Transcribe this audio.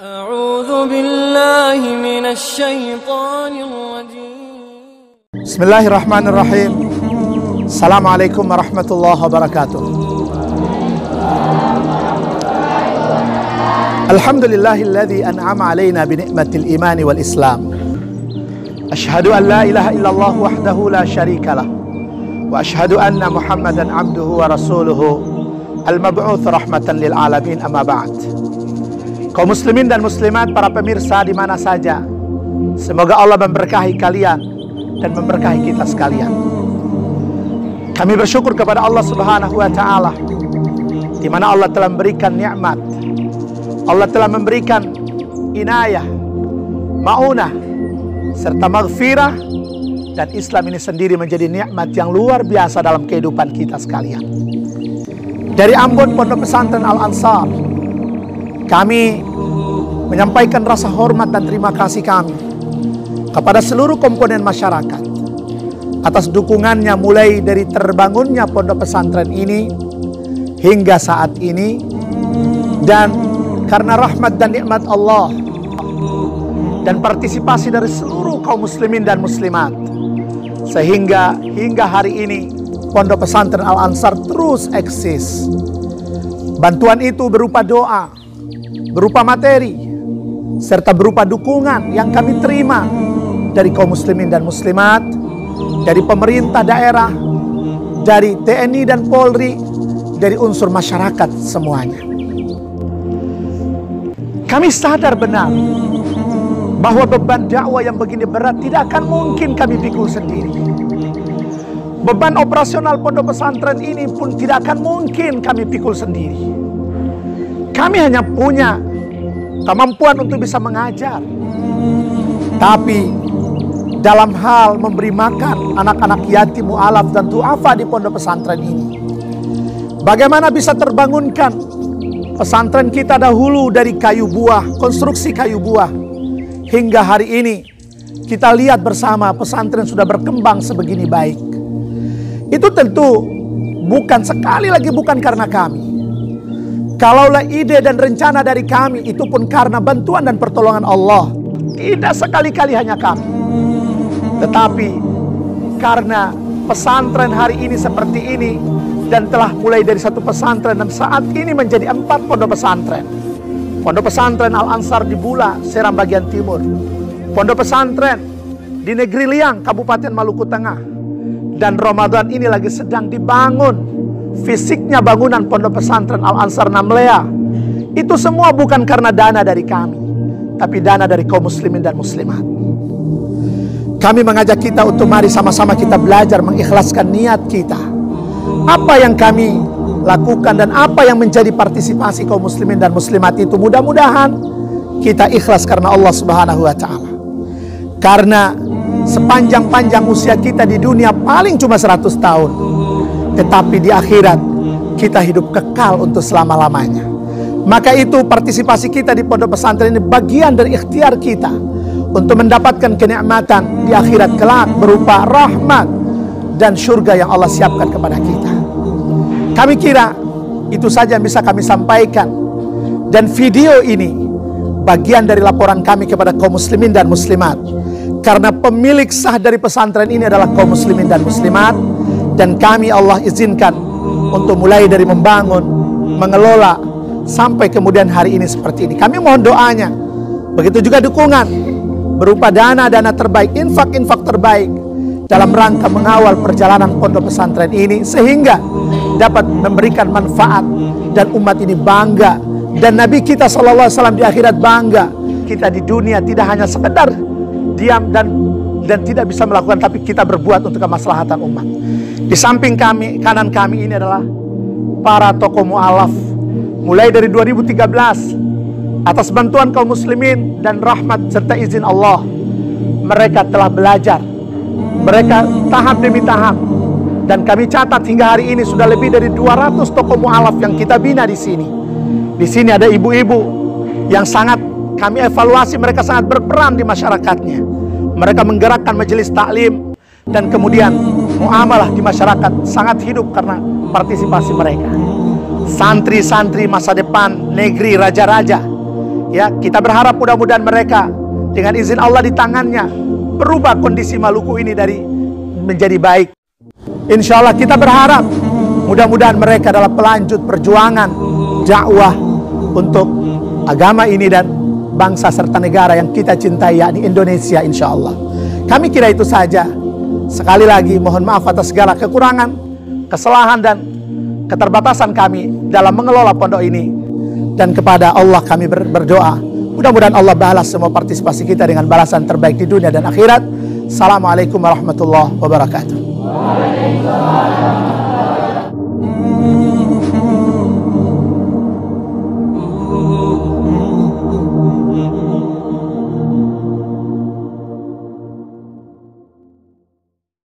أعوذ بالله من الشيطان الرجيم. بسم الله الرحمن الرحيم. السلام عليكم ورحمة الله وبركاته. الحمد لله الذي أنعم علينا بنعمة الإيمان والإسلام. أشهد أن لا إله إلا الله وحده لا شريك له وأشهد أن محمدا عبده ورسوله المبعوث رحمة للعالمين أما بعد. Kaum muslimin dan muslimat, para pemirsa di mana saja. Semoga Allah memberkahi kalian dan memberkahi kita sekalian. Kami bersyukur kepada Allah Subhanahu wa taala di mana Allah telah memberikan nikmat. Allah telah memberikan inayah, maunah serta maghfirah dan Islam ini sendiri menjadi nikmat yang luar biasa dalam kehidupan kita sekalian. Dari Ambon Pondok Pesantren Al Ansar, kami menyampaikan rasa hormat dan terima kasih kami kepada seluruh komponen masyarakat atas dukungannya mulai dari terbangunnya pondok pesantren ini hingga saat ini. Dan karena rahmat dan nikmat Allah dan partisipasi dari seluruh kaum muslimin dan muslimat sehingga hingga hari ini pondok pesantren Al Ansar terus eksis. Bantuan itu berupa doa berupa materi serta berupa dukungan yang kami terima dari kaum muslimin dan muslimat, dari pemerintah daerah, dari TNI dan Polri, dari unsur masyarakat semuanya. Kami sadar benar bahwa beban dakwah yang begini berat tidak akan mungkin kami pikul sendiri. Beban operasional pondok pesantren ini pun tidak akan mungkin kami pikul sendiri. Kami hanya punya kemampuan untuk bisa mengajar. Tapi dalam hal memberi makan anak-anak yatim, mu'alaf dan tu'afa di pondok pesantren ini. Bagaimana bisa terbangunkan pesantren kita dahulu dari kayu buah, konstruksi kayu buah. Hingga hari ini kita lihat bersama pesantren sudah berkembang sebegini baik. Itu tentu bukan sekali lagi bukan karena kami. Kalaulah ide dan rencana dari kami itu pun karena bantuan dan pertolongan Allah. Tidak sekali-kali hanya kami. Tetapi karena pesantren hari ini seperti ini dan telah mulai dari satu pesantren dan saat ini menjadi empat pondok pesantren. Pondok pesantren Al-Ansar di Bula, Seram bagian timur. Pondok pesantren di Negeri Liang, Kabupaten Maluku Tengah. Dan Ramadan ini lagi sedang dibangun fisiknya bangunan pondok pesantren Al Ansar Namlea itu semua bukan karena dana dari kami, tapi dana dari kaum muslimin dan muslimat. Kami mengajak kita untuk mari sama-sama kita belajar mengikhlaskan niat kita. Apa yang kami lakukan dan apa yang menjadi partisipasi kaum muslimin dan muslimat itu mudah-mudahan kita ikhlas karena Allah Subhanahu wa taala. Karena sepanjang-panjang usia kita di dunia paling cuma 100 tahun tetapi di akhirat kita hidup kekal untuk selama-lamanya. Maka itu partisipasi kita di pondok pesantren ini bagian dari ikhtiar kita untuk mendapatkan kenikmatan di akhirat kelak berupa rahmat dan surga yang Allah siapkan kepada kita. Kami kira itu saja yang bisa kami sampaikan dan video ini bagian dari laporan kami kepada kaum muslimin dan muslimat karena pemilik sah dari pesantren ini adalah kaum muslimin dan muslimat dan kami Allah izinkan untuk mulai dari membangun, mengelola sampai kemudian hari ini seperti ini. Kami mohon doanya. Begitu juga dukungan berupa dana-dana terbaik, infak-infak terbaik dalam rangka mengawal perjalanan pondok pesantren ini sehingga dapat memberikan manfaat dan umat ini bangga dan Nabi kita SAW di akhirat bangga kita di dunia tidak hanya sekedar diam dan dan tidak bisa melakukan tapi kita berbuat untuk kemaslahatan umat. Di samping kami, kanan kami ini adalah para tokoh mualaf mulai dari 2013 atas bantuan kaum muslimin dan rahmat serta izin Allah mereka telah belajar. Mereka tahap demi tahap dan kami catat hingga hari ini sudah lebih dari 200 tokoh mualaf yang kita bina di sini. Di sini ada ibu-ibu yang sangat kami evaluasi mereka sangat berperan di masyarakatnya mereka menggerakkan majelis taklim dan kemudian muamalah di masyarakat sangat hidup karena partisipasi mereka. Santri-santri masa depan negeri raja-raja Ya, kita berharap mudah-mudahan mereka dengan izin Allah di tangannya berubah kondisi Maluku ini dari menjadi baik. Insya Allah kita berharap mudah-mudahan mereka adalah pelanjut perjuangan dakwah untuk agama ini dan bangsa serta negara yang kita cintai yakni Indonesia insya Allah. Kami kira itu saja. Sekali lagi mohon maaf atas segala kekurangan, kesalahan dan keterbatasan kami dalam mengelola pondok ini. Dan kepada Allah kami berdoa. Mudah-mudahan Allah balas semua partisipasi kita dengan balasan terbaik di dunia dan akhirat. Assalamualaikum warahmatullahi wabarakatuh.